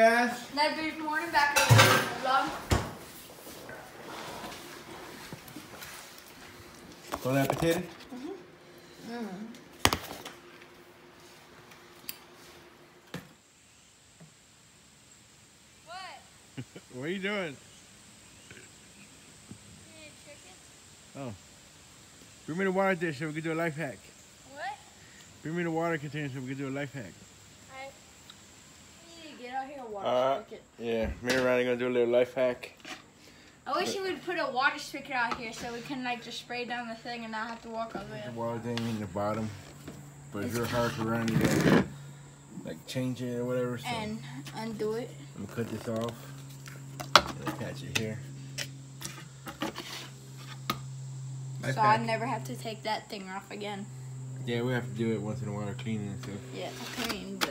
guys. Now, good morning, back at the vlog. Bon appetit. What? What are you doing? Oh. Bring me the water dish so we can do a life hack. What? Bring me the water container so we can do a life hack. I need to get out here and water Uh, spigot. Yeah, me and Ronnie gonna do a little life hack. I wish you would put a water spigot out here so we can like just spray down the thing and not have to walk all the way The water thing in the bottom. But if you're hard for Ronnie to like change it or whatever, so And undo it. I'm gonna cut this off. And attach it here. Life so I never have to take that thing off again. Yeah, we have to do it once in a while, cleaning and stuff. Yeah, I mean, but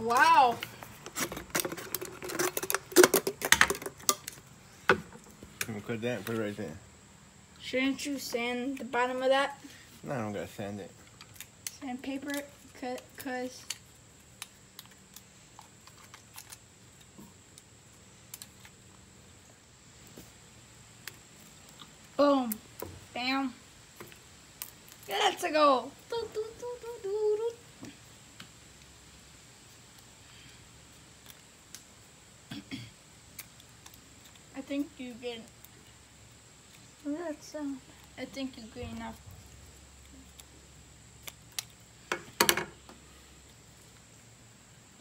wow. I'm gonna cut that and put it right there. Shouldn't you sand the bottom of that? No, I don't gotta sand it. Sandpaper it, cut, cause. Boom. Bam. Let's go. Do, do, do. I think you get. That's um. I think you get enough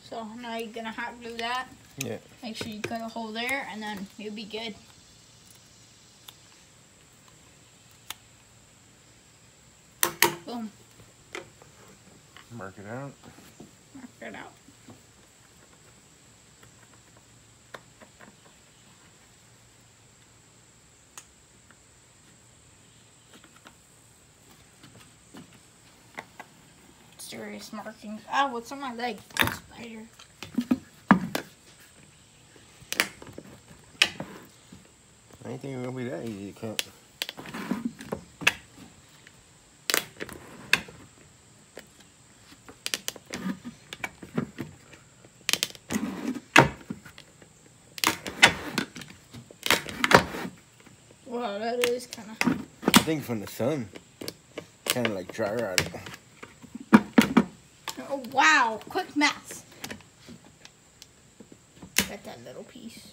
So now you're gonna hot glue that. Yeah. Make sure you cut a hole there and then you'll be good. Boom. Mark it out. Mark it out. Serious markings. Ah, what's on my leg? Spider. I ain't think it was gonna be that easy to cut. Wow, that is kind of. I think from the sun. Kind of like dry rot it. Oh, wow, quick maths. Got that little piece.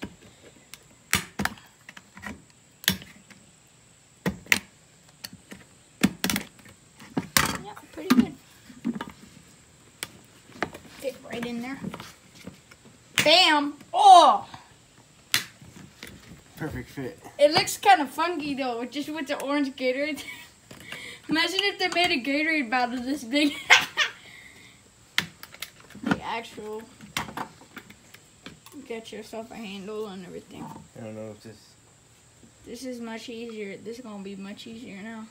Yeah, pretty good. Fit right in there. Bam! Oh! Perfect fit. It looks kind of funky though, just with the orange Gatorade. Imagine if they made a Gatorade bottle this big. actual. Get yourself a handle and everything. I don't know if this. This is much easier. This is gonna be much easier now.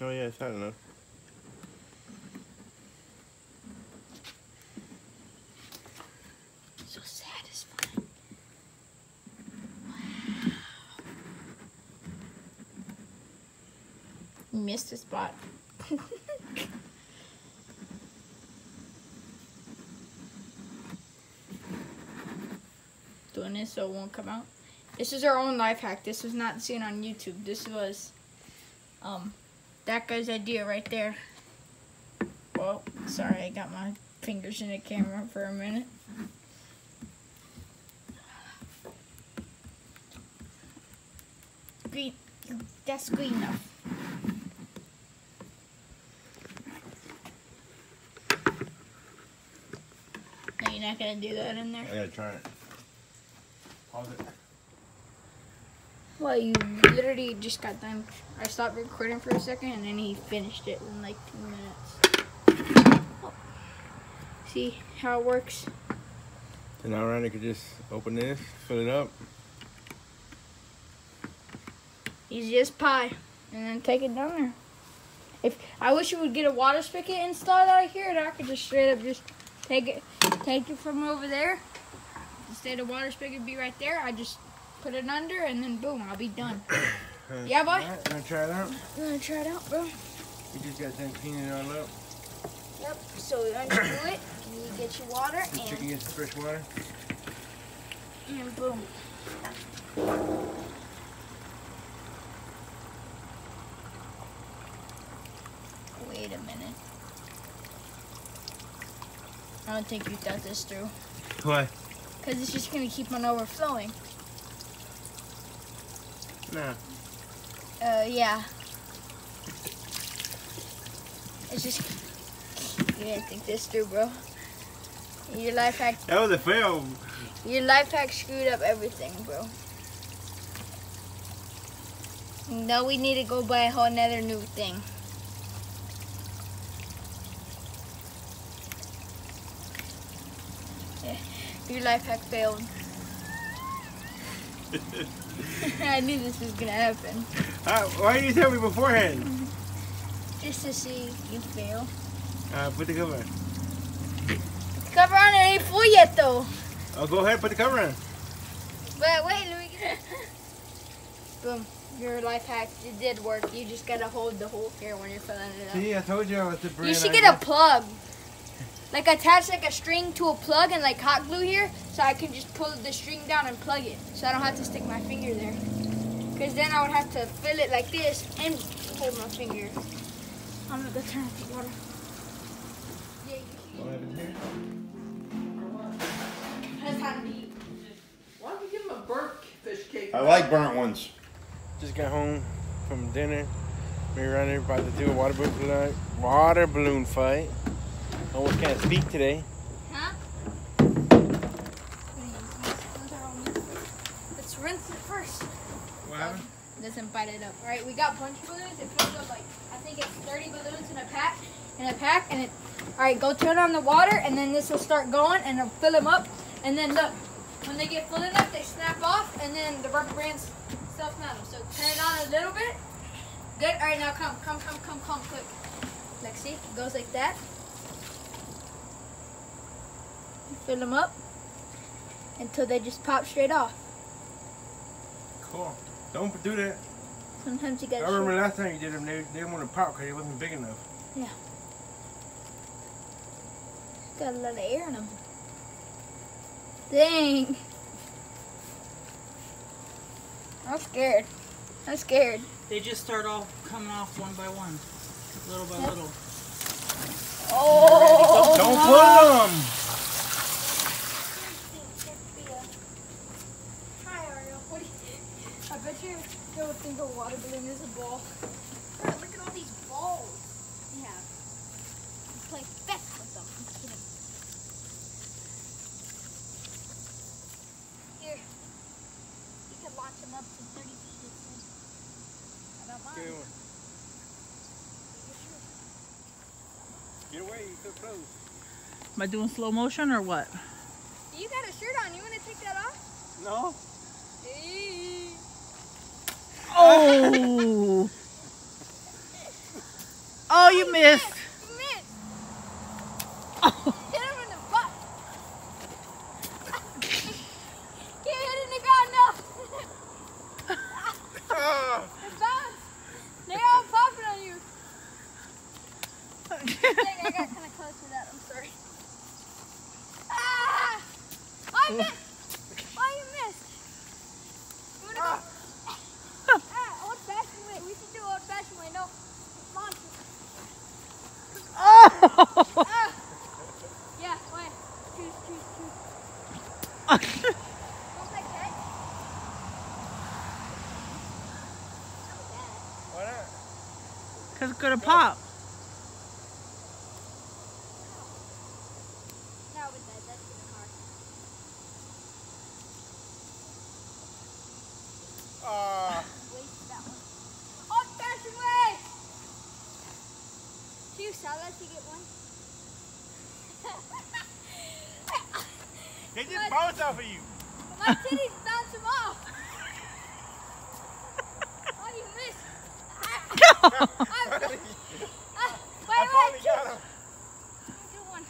Oh yeah, it's hot enough. So satisfying. You missed a spot. Doing this so it won't come out. This is our own life hack. This was not seen on YouTube. This was um that guy's idea right there. Well, sorry, I got my fingers in the camera for a minute. Green. That's green enough. No, you're not gonna do that in there. I gotta try it. Pause it. Well, you literally just got done. I stopped recording for a second, and then he finished it in like two minutes. Oh. See how it works? So now Ronnie could just open this, fill it up. Easy as pie. And then take it down there. If I wish you would get a water spigot installed out here, and I could just straight up just take it, take it from over there. Instead of water spigot be right there, I just put it under, and then boom, I'll be done. Yeah, boy. Alright, wanna try it out? You wanna try it out, bro? You just got done cleaning it all up. Yep. So you unscrew it, and you get your water, The chicken and, gets the fresh water. and boom. Wait a minute. I don't think you thought this through. Why? Because it's just going to keep on overflowing. Nah. Uh, yeah. It's just... You didn't think this through, bro. Your life hack, That was a fail. your life hack screwed up everything, bro. Now we need to go buy a whole nother new thing. Yeah, Your life hack failed. I knew this was gonna happen. Uh, why didn't you tell me beforehand? Just to see you fail. Uh, put the cover on. The cover on it ain't full yet though. Oh, go ahead, put the cover on. But wait, let me get Boom. Your life hack, it did work. You just gotta hold the hole here when you're filling it up. See, I told you I was the You brilliant should get a plug. Like attach like a string to a plug and like hot glue here so I can just pull the string down and plug it. So I don't have to stick my finger there. Cause then I would have to fill it like this and hold my finger. I'm gonna go turn off the water. Yeah, you What happened here? That's how to eat. Why don't you give him a burnt fish cake? I like burnt ones. Just got home from dinner. We were around here about to do a water balloon, water balloon fight. Almost can't speak today. Huh? Let's rinse it first. What happened? Doesn't bite it up. All right, we got bunch of balloons. It fills up like I think it's 30 balloons in a pack. In a pack, and it. All right, go turn on the water, and then this will start going, and it'll fill them up. And then look, when they get full enough, they snap off, and then the rubber bands self-knot them. So turn it on a little bit. Good. All right, now come, come, come, come, come, quick. Like see, it goes like that. Fill them up until they just pop straight off. Cool. Don't do that. Sometimes you I gotta. remember last time you did them, they, they didn't want to pop because it wasn't big enough. Yeah. Got a lot of air in them. Dang. I'm scared. I'm scared. They just start all coming off one by one, little by Yep. little. Oh. Don't pull them! Hi, Ariel. What do you, I bet you don't think a water balloon is a ball. Bro, look at all these balls. Yeah. You play fetch with them. I'm kidding. Here. You can launch them up to 30 feet. It says. I. Get away. Get away, you so close. Am I doing slow motion or what? You got a shirt on. You want to take that off? No? Hey. Oh! oh, you missed. Oh. Hit him in the butt. Can't hit in the ground now. It's bounced. They all popping on you. Dang, I got kind of close to that. I'm sorry. Ah! I missed. Why you missed? You wanna go? ah, old fashioned way. We should do old fashioned way. No, launch it. Oh! Ah. Yeah, wait. Choose, choose, choose. Don't like that. Not bad. Why not? Cause it's gonna pop. Not with that. That's gonna hard. Ah. Waste that one. Old fashioned way. Choose. I'll let you get one. They just bounced off of you. My titties bounce them off. oh, you I'm, uh, wait, I finally wait, got him. do one.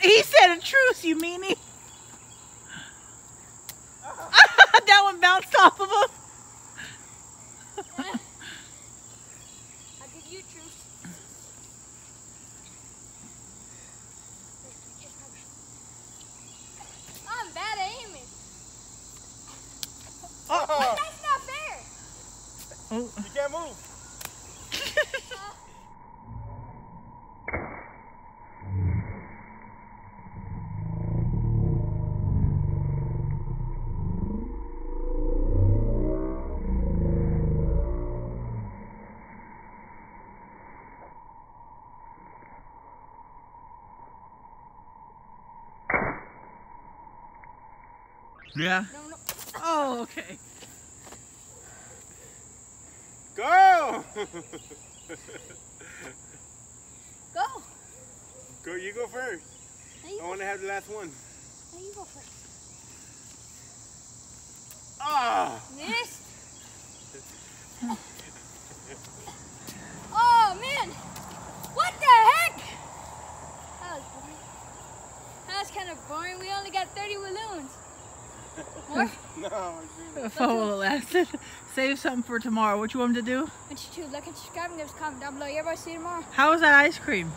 He said a truce, you meanie. that one bounced off of him. I'll give you a truth. I'm bad at aiming. Oh, That's not fair. Oh. you can't move. Yeah. No, no. Oh, okay. Go! Go. go, you go first. Now you, I want to have the last one. now you go first. Ah! Missed. oh man! What the heck? That was boring. That was kind of boring. We only got 30 balloons. More? No, I didn't. If I will lasted. Save something for tomorrow. What you want him to do? I Want you to like and subscribe and give us a comment down below. Everybody see you tomorrow. How was that ice cream?